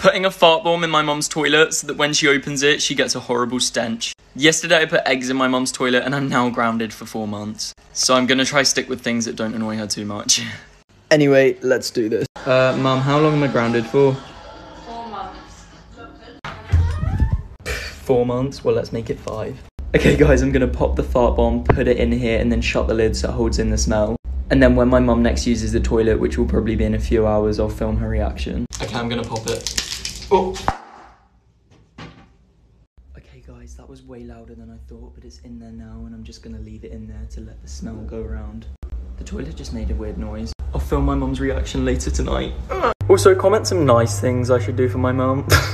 Putting a fart bomb in my mum's toilet so that when she opens it, she gets a horrible stench. Yesterday I put eggs in my mum's toilet and I'm now grounded for four months. So I'm gonna try stick with things that don't annoy her too much. Anyway, let's do this. Uh, mum, how long am I grounded for? Four months. Four months? Well, let's make it five. Okay, guys, I'm gonna pop the fart bomb, put it in here, and then shut the lid so it holds in the smell. And then when my mum next uses the toilet, which will probably be in a few hours, I'll film her reaction. Okay, I'm gonna pop it. Oh! Okay, guys, that was way louder than I thought, but it's in there now, and I'm just gonna leave it in there to let the smell go around. The toilet just made a weird noise. I'll film my mum's reaction later tonight. Also, comment some nice things I should do for my mum.